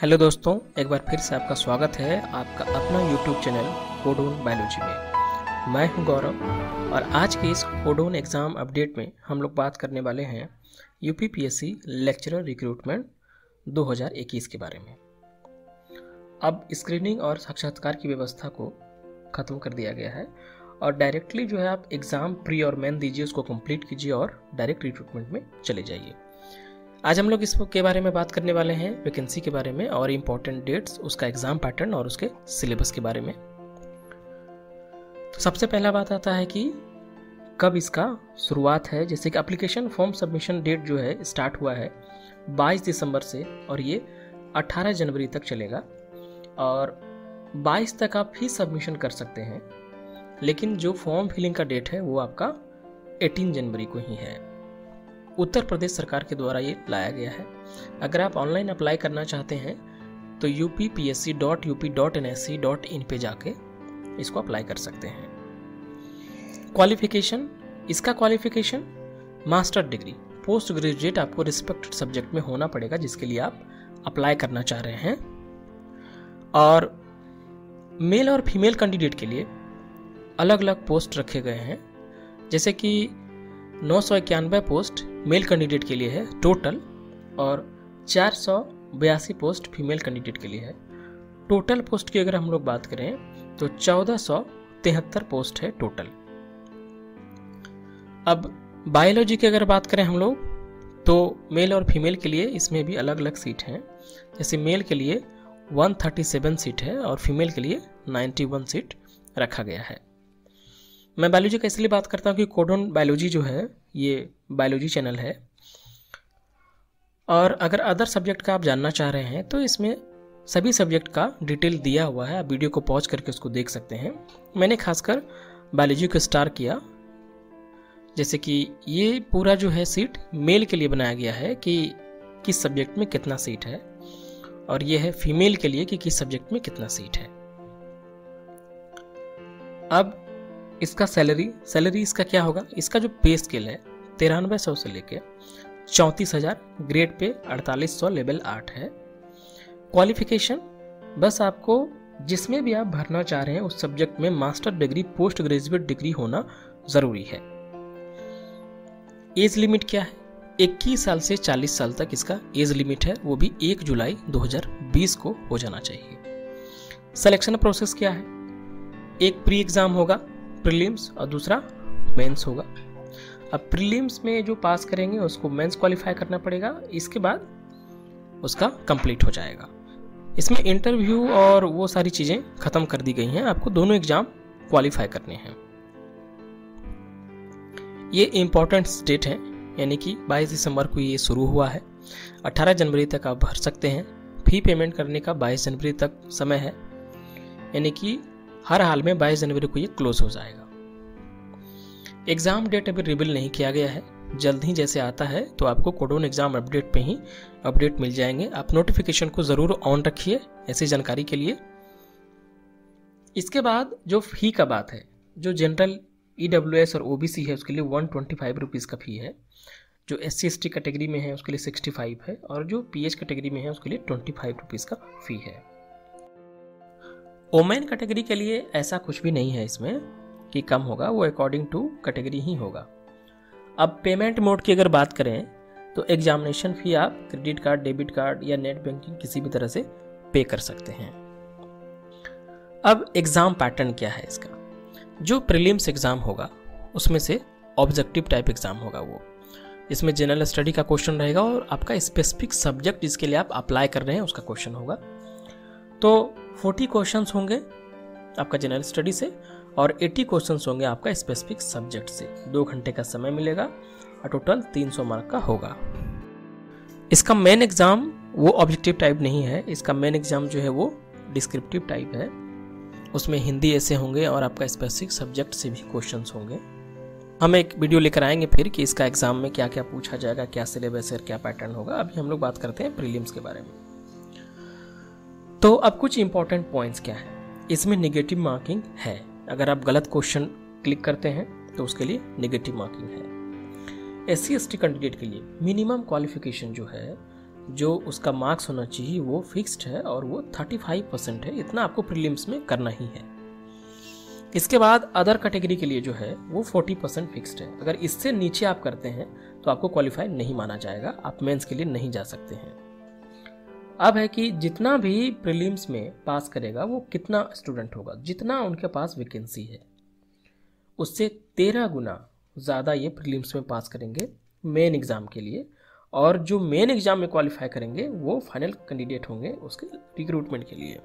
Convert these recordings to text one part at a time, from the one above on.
Hello दोस्तों, एक बार फिर से आपका स्वागत है आपका अपना यूट्यूब चैनल कोडोन बायोलॉजी में। मैं हूँ गौरव और आज के इस कोडोन एग्ज़ाम अपडेट में हम लोग बात करने वाले हैं यूपीपीएससी लेक्चरर रिक्रूटमेंट 2021 के बारे में। अब स्क्रीनिंग और साक्षात्कार की व्यवस्था को ख़त्म कर दिया गया है और डायरेक्टली जो है आप एग्ज़ाम प्री और मेन दीजिए, उसको कंप्लीट कीजिए और डायरेक्ट रिक्रूटमेंट में चले जाइए। आज हम लोग इसके बारे में बात करने वाले हैं वैकेंसी के बारे में और इम्पोर्टेंट डेट्स उसका एग्ज़ाम पैटर्न और उसके सिलेबस के बारे में। तो सबसे पहला बात आता है कि कब इसका शुरुआत है, जैसे कि एप्लीकेशन फॉर्म सबमिशन डेट जो है स्टार्ट हुआ है 22 दिसंबर से और ये 18 जनवरी तक चलेगा और 22 तक आप ही सबमिशन कर सकते हैं, लेकिन जो फॉर्म फिलिंग का डेट है, वो आपका 18 जनवरी को ही है। उत्तर प्रदेश सरकार के द्वारा ये लाया गया है। अगर आप ऑनलाइन अप्लाई करना चाहते हैं तो U P P S C dot U P dot N S C dot in पर जाके इसको अप्लाई कर सकते हैं। क्वालिफिकेशन इसका qualification master degree post graduate आपको रिस्पेक्टेड सब्जेक्ट में होना पड़ेगा, जिसके लिए आप अप्लाई करना चाह रहे हैं। और मेल और फीमेल कैंडिडेट के लिए अलग अलग पोस्ट रखे गए हैं, जैसे कि नौ सौ इक्यानवे पोस्ट मेल कैंडिडेट के लिए है, टोटल, और चार सौ बयासी पोस्ट फीमेल कैंडिडेट के लिए है। टोटल पोस्ट की अगर हम लोग बात करें तो चौदह सौ तिहत्तर पोस्ट है टोटल। अब बायोलॉजी की अगर बात करें हम लोग तो मेल और फीमेल के लिए इसमें भी अलग अलग सीट हैं। जैसे मेल के लिए 137 सीट है और फीमेल के लिए 91 सीट रखा गया है। मैं बायोलॉजी का इसलिए बात करता हूँ कि कोडोन बायोलॉजी जो है, ये बायोलॉजी चैनल है। और अगर अदर सब्जेक्ट का आप जानना चाह रहे हैं तो इसमें सभी सब्जेक्ट का डिटेल दिया हुआ है। आप वीडियो को पॉज करके उसको देख सकते हैं। मैंने खासकर बायोलॉजी को स्टार किया, जैसे कि ये पूरा जो है सीट मेल के लिए बनाया गया है कि किस सब्जेक्ट में कितना सीट है। और ये है फीमेल के लिए कि किस सब्जेक्ट में कितना सीट है। अब इसका सैलरी सैलरी इसका क्या होगा? इसका जो पे स्केल है, तिरानवे सौ से लेके चौंतीस हज़ार ग्रेड पे अड़तालीस सौ लेवल आठ है। क्वालिफिकेशन बस आपको जिसमें भी आप भरना चाह रहे हैं, उस सब्जेक्ट में master degree post graduate degree होना ज़रूरी है। एज लिमिट क्या है? 21 साल से 40 साल तक इसका एज लिमिट है, वो भी 1 जुलाई 2020 को हो जाना चाहिए। सिलेक्शन प्रोसेस क्या है? एक प्री एग्ज़ाम होगा प्रीलिम्स और दूसरा मेंस होगा। अब प्रीलिम्स में जो पास करेंगे, उसको मेंस क्वालिफाई करना पड़ेगा। इसके बाद उसका कंप्लीट हो जाएगा। इसमें इंटरव्यू और वो सारी चीज़ें ख़त्म कर दी गई हैं। आपको दोनों एग्ज़ाम क्वालिफाई करने हैं। ये इम्पोर्टेंट डेट है, यानी कि 22 दिसंबर को ये शुरू हुआ है। 18 जनवरी तक आप भर सकते हैं। फ़ी पेमेंट करने का 22 जनवरी तक समय है। यानी कि हर हाल में 22 जनवरी को ये क्लोज हो जाएगा। एग्ज़ाम डेट अभी रिवील नहीं किया गया है। जल्द ही जैसे आता है तो आपको कोडोन एग्ज़ाम अपडेट पे ही अपडेट मिल जाएँगे। आप नोटिफिकेशन को ज़रूर ऑन रखिए ऐसी जानकारी के लिए। इसके बाद जो फ़ी का बात है, जो जनरल ई e और ओबीसी है, उसके लिए वन ट्वेंटी का फ़ी है। जो एस सी एस कैटेगरी में है, उसके लिए सिक्सटी फाइव है। और जो पी एच कैटेगरी में है, उसके लिए ट्वेंटी फाइव रुपीज़ का फ़ी है। ओमेन कैटेगरी के लिए ऐसा कुछ भी नहीं है इसमें कि कम होगा, वो अकॉर्डिंग टू कैटेगरी ही होगा। अब पेमेंट मोड की अगर बात करें तो एग्जामिनेशन फ़ी आप क्रेडिट कार्ड डेबिट कार्ड या नेट बैंकिंग किसी भी तरह से पे कर सकते हैं। अब एग्ज़ाम पैटर्न क्या है इसका? जो प्रीलिम्स एग्ज़ाम होगा, उसमें से ऑब्जेक्टिव टाइप एग्ज़ाम होगा वो। इसमें जनरल स्टडी का क्वेश्चन रहेगा और आपका स्पेसिफिक सब्जेक्ट जिसके लिए आप अप्लाई कर रहे हैं, उसका क्वेश्चन होगा। तो फोर्टी क्वेश्चन होंगे आपका जनरल स्टडी से और एट्टी क्वेश्चन होंगे आपका स्पेसिफिक सब्जेक्ट से। दो घंटे का समय मिलेगा और टोटल तीन सौ मार्क का होगा। इसका मेन एग्ज़ाम वो ऑब्जेक्टिव टाइप नहीं है, इसका मेन एग्ज़ाम जो है वो डिस्क्रिप्टिव टाइप है। उसमें हिंदी ऐसे होंगे और आपका स्पेसिफिक सब्जेक्ट से भी क्वेश्चन होंगे। हम एक वीडियो लेकर आएँगे फिर कि इसका एग्ज़ाम में क्या क्या पूछा जाएगा, क्या सिलेबस है क्या पैटर्न होगा। अभी हम लोग बात करते हैं प्रीलिम्स के बारे में। तो अब कुछ इंपॉर्टेंट पॉइंट्स क्या है? इसमें निगेटिव मार्किंग है। अगर आप गलत क्वेश्चन क्लिक करते हैं तो उसके लिए निगेटिव मार्किंग है। S C S T candidate के लिए मिनिमम क्वालिफिकेशन जो है, जो उसका मार्क्स होना चाहिए, वो फिक्स्ड है और वो 35 परसेंट है। इतना आपको प्रीलिम्स में करना ही है। इसके बाद अदर कैटेगरी के लिए जो है, वो 40 परसेंट फिक्स्ड है। अगर इससे नीचे आप करते हैं तो आपको क्वालिफाई नहीं माना जाएगा। आप मेंस के लिए नहीं जा सकते हैं। अब है कि जितना भी प्रीलिम्स में पास करेगा, वो कितना स्टूडेंट होगा? जितना उनके पास वैकेंसी है, उससे तेरह गुना ज़्यादा ये प्रीलिम्स में पास करेंगे मेन एग्ज़ाम के लिए। और जो मेन एग्ज़ाम में क्वालिफाई करेंगे, वो फाइनल कैंडिडेट होंगे उसके रिक्रूटमेंट के लिए।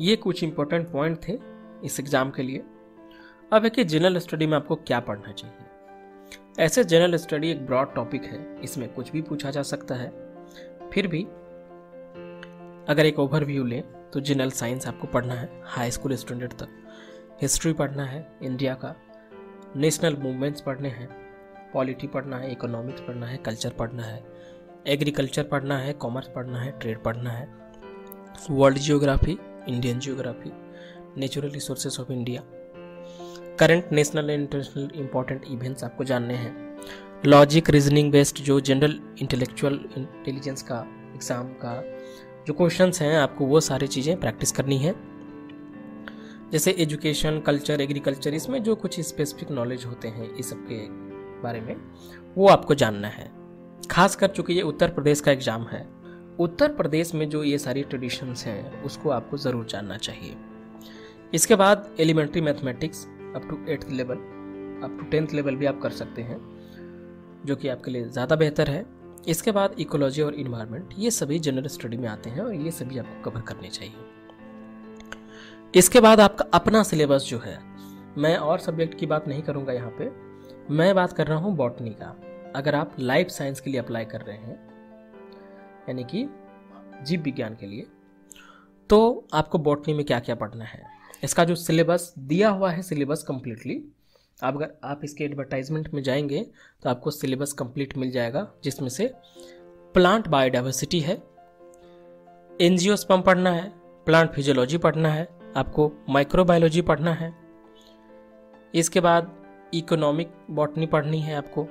ये कुछ इंपॉर्टेंट पॉइंट थे इस एग्ज़ाम के लिए। अब है कि जनरल स्टडी में आपको क्या पढ़ना चाहिए? ऐसे जनरल स्टडी एक ब्रॉड टॉपिक है, इसमें कुछ भी पूछा जा सकता है। फिर भी अगर एक ओवरव्यू लें तो जनरल साइंस आपको पढ़ना है हाई स्कूल स्टूडेंट तक। हिस्ट्री पढ़ना है इंडिया का। नेशनल मूवमेंट्स पढ़ने हैं पॉलिटी पढ़ना है इकोनॉमिक्स पढ़ना है कल्चर पढ़ना है। एग्रीकल्चर पढ़ना है कॉमर्स पढ़ना है ट्रेड पढ़ना है। World geography Indian geography natural resources of India current national and international important events आपको जानने हैं। लॉजिक रीजनिंग बेस्ड जो जनरल इंटेलेक्चुअल इंटेलिजेंस का एग्ज़ाम का जो क्वेश्चंस हैं, आपको वो सारी चीज़ें प्रैक्टिस करनी है। जैसे एजुकेशन कल्चर एग्रीकल्चर इसमें जो कुछ स्पेसिफिक नॉलेज होते हैं, इस सब के बारे में, वो आपको जानना है। खास कर चूँकि ये उत्तर प्रदेश का एग्ज़ाम है, उत्तर प्रदेश में जो ये सारी ट्रेडिशंस हैं, उसको आपको ज़रूर जानना चाहिए। इसके बाद elementary mathematics up to eighth level up to tenth level भी आप कर सकते हैं। जो कि आपके लिए ज़्यादा बेहतर है। इसके बाद इकोलॉजी और इन्वायरमेंट ये सभी जनरल स्टडी में आते हैं और ये सभी आपको कवर करने चाहिए। इसके बाद आपका अपना सिलेबस जो है, मैं और सब्जेक्ट की बात नहीं करूँगा यहाँ पे, मैं बात कर रहा हूँ बॉटनी का। अगर आप लाइफ साइंस के लिए अप्लाई कर रहे हैं, यानी कि जीव विज्ञान के लिए तो आपको बॉटनी में क्या क्या पढ़ना है? इसका जो सिलेबस दिया हुआ है सिलेबस कंप्लीटली आप अगर आप इसके एडवर्टाइजमेंट में जाएँगे तो आपको सिलेबस कंप्लीट मिल जाएगा, जिसमें से प्लांट बायोडाइवर्सिटी है एनजियोस्पम पढ़ना है प्लांट फिजियोलॉजी पढ़ना है, आपको माइक्रोबायोलॉजी पढ़ना है, इसके बाद इकोनॉमिक बॉटनी पढ़नी है आपको,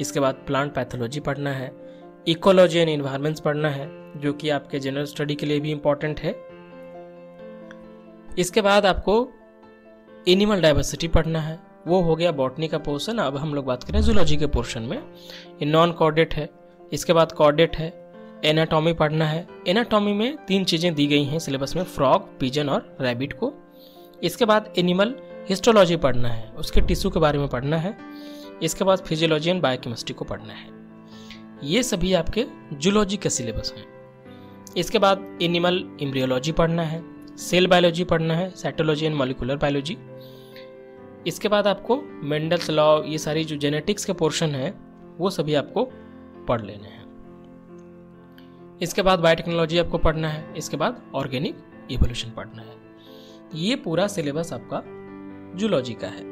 इसके बाद प्लांट पैथोलॉजी पढ़ना है इकोलॉजी एंड इन्वायरमेंट्स पढ़ना है, जो कि आपके जनरल स्टडी के लिए भी इंपॉर्टेंट है, इसके बाद आपको एनिमल डाइवर्सिटी पढ़ना है वो हो गया बॉटनी का पोर्शन अब हम लोग बात करें जूलॉजी के पोर्शन में। ये नॉन कॉर्डेट है, इसके बाद कॉर्डेट है एनाटॉमी पढ़ना है। एनाटॉमी में तीन चीज़ें दी गई हैं सिलेबस में फ्रॉग पिजन और रैबिट को। इसके बाद एनिमल हिस्टोलॉजी पढ़ना है, उसके टिश्यू के बारे में पढ़ना है। इसके बाद फिजियोलॉजी एंड बायोकेमिस्ट्री को पढ़ना है। ये सभी आपके जूलॉजी के सिलेबस हैं। इसके बाद एनिमल इम्ब्रियोलॉजी पढ़ना है सेल बायोलॉजी पढ़ना है साइटोलॉजी एंड मॉलिकुलर बायोलॉजी इसके बाद आपको मेंडल्स लॉ ये सारी जो जेनेटिक्स के पोर्शन है, वो सभी आपको पढ़ लेने हैं। इसके बाद बायोटेक्नोलॉजी आपको पढ़ना है, इसके बाद ऑर्गेनिक इवोल्यूशन पढ़ना है। ये पूरा सिलेबस आपका जूलॉजी का है।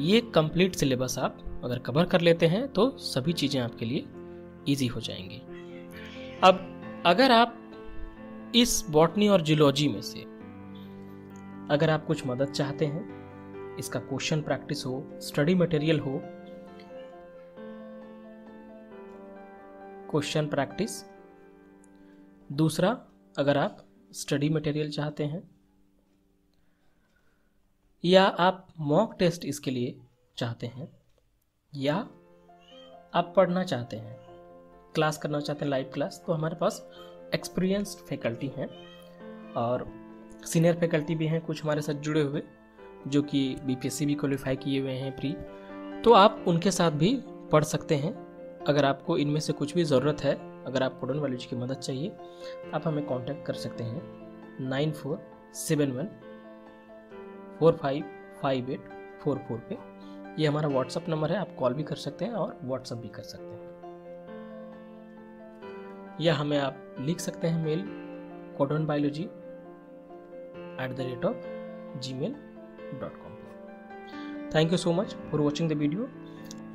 ये कंप्लीट सिलेबस आप अगर कवर कर लेते हैं तो सभी चीज़ें आपके लिए इजी हो जाएँगी। अब अगर आप इस बॉटनी और जूलॉजी में से अगर आप कुछ मदद चाहते हैं इसका क्वेश्चन प्रैक्टिस हो, स्टडी मटेरियल हो। Question practice. दूसरा, अगर आप स्टडी मटेरियल चाहते हैं, या आप मॉक टेस्ट इसके लिए चाहते हैं, या आप पढ़ना चाहते हैं, क्लास करना चाहते हैं, लाइव क्लास तो हमारे पास एक्सपीरियंस्ड फैकल्टी हैं और सीनियर फैकल्टी भी हैं, कुछ हमारे साथ जुड़े हुए। जो कि बीपीएससी भी क्वालिफाई किए हुए हैं प्री तो आप उनके साथ भी पढ़ सकते हैं। अगर आपको इनमें से कुछ भी ज़रूरत है, अगर आपको डोन वालोजी की मदद चाहिए, आप हमें कांटेक्ट कर सकते हैं। Nine four seven one four five five eight four four पे। ये हमारा व्हाट्सअप नंबर है, आप कॉल भी कर सकते हैं और व्हाट्सअप भी कर सकते हैं। या हमें आप लिख सकते हैं mail codon biology at the rate of Gmail com thank you so much for watching the video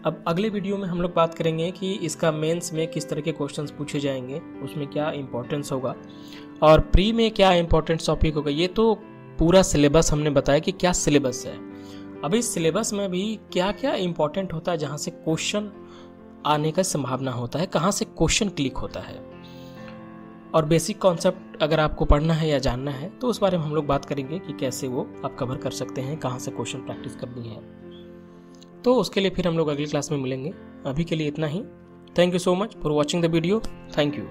अब अगले वीडियो में हम लोग बात करेंगे कि इसका मेंस में किस तरह के क्वेश्चंस पूछे जाएँगे, उसमें क्या इंपॉर्टेंस होगा। और प्री में क्या इंपॉर्टेंट टॉपिक होगा, ये तो पूरा सिलेबस हमने बताया कि क्या सिलेबस है। अभी सिलेबस में भी क्या क्या इंपॉर्टेंट होता है, जहाँ से क्वेश्चन आने का संभावना होता है, कहाँ से क्वेश्चन क्लिक होता है। और बेसिक कॉन्सेप्ट अगर आपको पढ़ना है या जानना है तो उस बारे में हम लोग बात करेंगे कि कैसे वो आप कवर कर सकते हैं, कहाँ से क्वेश्चन प्रैक्टिस करनी है। तो उसके लिए फिर हम लोग अगली क्लास में मिलेंगे। अभी के लिए इतना ही। Thank you so much for watching the video thank you